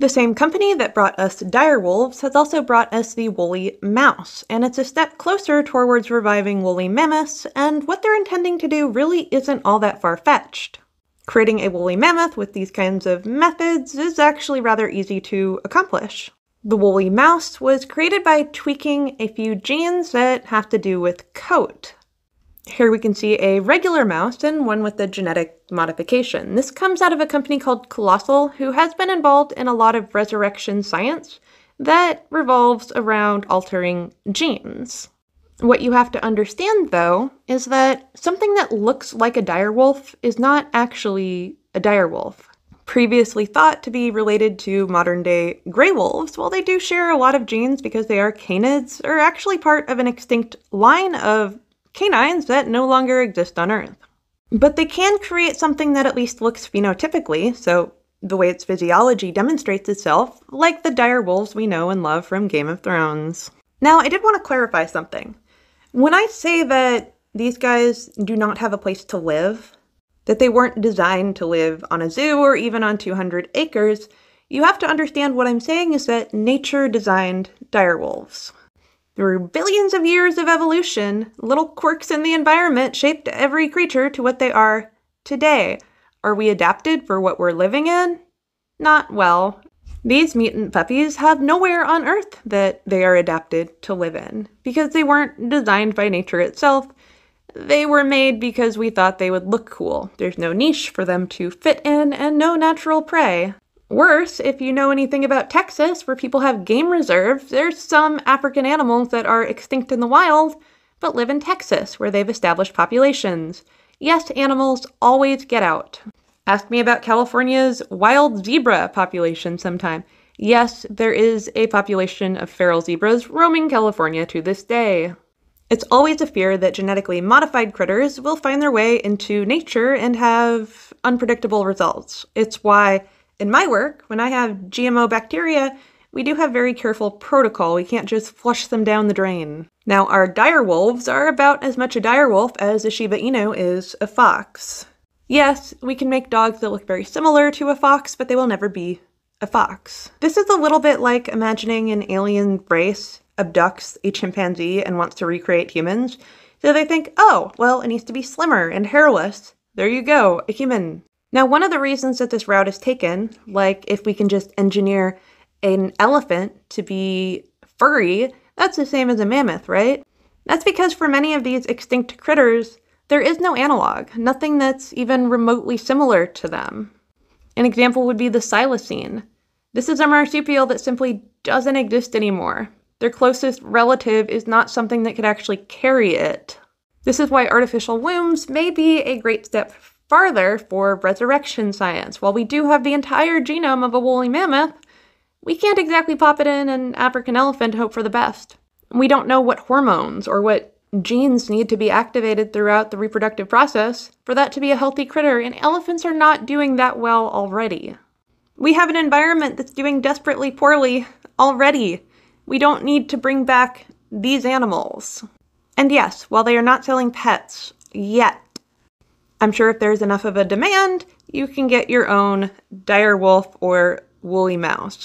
The same company that brought us dire wolves has also brought us the woolly mouse, and it's a step closer towards reviving woolly mammoths, and what they're intending to do really isn't all that far fetched. Creating a woolly mammoth with these kinds of methods is actually rather easy to accomplish. The woolly mouse was created by tweaking a few genes that have to do with coat. Here we can see a regular mouse and one with a genetic modification. This comes out of a company called Colossal, who has been involved in a lot of resurrection science that revolves around altering genes. What you have to understand, though, is that something that looks like a direwolf is not actually a direwolf. Previously thought to be related to modern day gray wolves, while they do share a lot of genes because they are canids, are actually part of an extinct line of canines that no longer exist on Earth. But they can create something that at least looks phenotypically, so the way its physiology demonstrates itself, like the dire wolves we know and love from Game of Thrones. Now, I did want to clarify something. When I say that these guys do not have a place to live, that they weren't designed to live on a zoo or even on 200 acres, you have to understand what I'm saying is that nature designed dire wolves. Through billions of years of evolution, little quirks in the environment shaped every creature to what they are today. Are we adapted for what we're living in? Not well. These mutant puppies have nowhere on Earth that they are adapted to live in, because they weren't designed by nature itself. They were made because we thought they would look cool. There's no niche for them to fit in, and no natural prey. Worse, if you know anything about Texas, where people have game reserves, there's some African animals that are extinct in the wild, but live in Texas, where they've established populations. Yes, animals always get out. Ask me about California's wild zebra population sometime. Yes, there is a population of feral zebras roaming California to this day. It's always a fear that genetically modified critters will find their way into nature and have unpredictable results. It's why in my work, when I have GMO bacteria, we do have very careful protocol. We can't just flush them down the drain. Now, our dire wolves are about as much a dire wolf as a Shiba Inu is a fox. Yes, we can make dogs that look very similar to a fox, but they will never be a fox. This is a little bit like imagining an alien race abducts a chimpanzee and wants to recreate humans. So they think, oh, well, it needs to be slimmer and hairless. There you go, a human. Now, one of the reasons that this route is taken, like if we can just engineer an elephant to be furry, that's the same as a mammoth, right? That's because for many of these extinct critters, there is no analog, nothing that's even remotely similar to them. An example would be the thylacine. This is a marsupial that simply doesn't exist anymore. Their closest relative is not something that could actually carry it. This is why artificial wombs may be a great step farther for resurrection science. While we do have the entire genome of a woolly mammoth, we can't exactly pop it in an African elephant hope for the best. We don't know what hormones or what genes need to be activated throughout the reproductive process for that to be a healthy critter, and elephants are not doing that well already. We have an environment that's doing desperately poorly already. We don't need to bring back these animals. And yes, while they are not selling pets yet, I'm sure if there's enough of a demand, you can get your own dire wolf or woolly mouse.